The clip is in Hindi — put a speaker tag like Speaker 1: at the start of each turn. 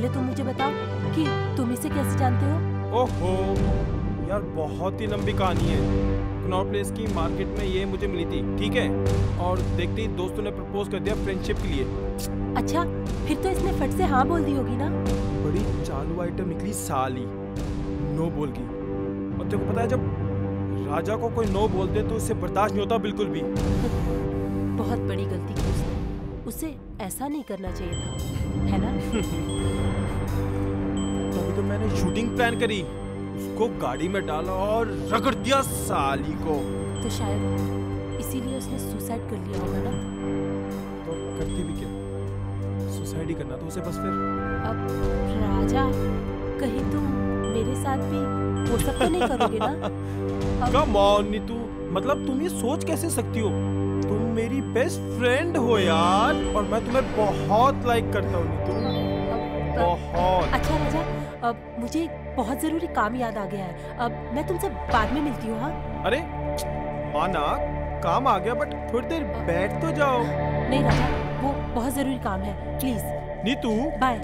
Speaker 1: पहले तुम मुझे बताओ कि तुम इसे कैसे जानते हो?
Speaker 2: ओहो यार बहुत ही लंबी कहानी है। कनॉट प्लेस की मार्केट में ये मुझे मिली थी ठीक है? और देखते ही दोस्तों ने प्रपोज कर दिया फ्रेंडशिप के लिए।
Speaker 1: अच्छा फिर तो इसने फट से हाँ बोल दी होगी ना?
Speaker 2: बड़ी चालू आइटम निकली साली। नो बोल की और तेरे को पता है जब राजा को कोई नो बोल दे तो उससे बर्दाश्त नहीं होता बिल्कुल भी।
Speaker 1: बहुत बड़ी गलती की उसने। उसे ऐसा नहीं करना चाहिए था है ना?
Speaker 2: मैंने शूटिंग प्लान करी उसको गाड़ी में डाला और रगड़ दिया साली को।
Speaker 1: तो शायद इसीलिए उसने सुसाइड कर लिया होगा ना?
Speaker 2: तो करती भी क्या? सुसाइड ही करना तो उसे बस फिर।
Speaker 1: अब राजा कहीं तुम मेरे साथ भी वो सब तो नहीं करोगे ना?
Speaker 2: Come on Neetu. मतलब तुम ये सोच कैसे सकती हो? तुम मेरी बेस्ट फ्रेंड हो यार और मैं तुम्हें बहुत लाइक करता हूँ नीतू। बहुत।
Speaker 1: अच्छा राजा अब मुझे बहुत ज़रूरी काम याद आ गया है। अब मैं तुमसे बाद में मिलती हूँ हाँ?
Speaker 2: अरे माना काम आ गया बट थोड़ी देर बैठ तो जाओ।
Speaker 1: नहीं राजा वो बहुत ज़रूरी काम है प्लीज़
Speaker 2: नीतू?
Speaker 1: बाय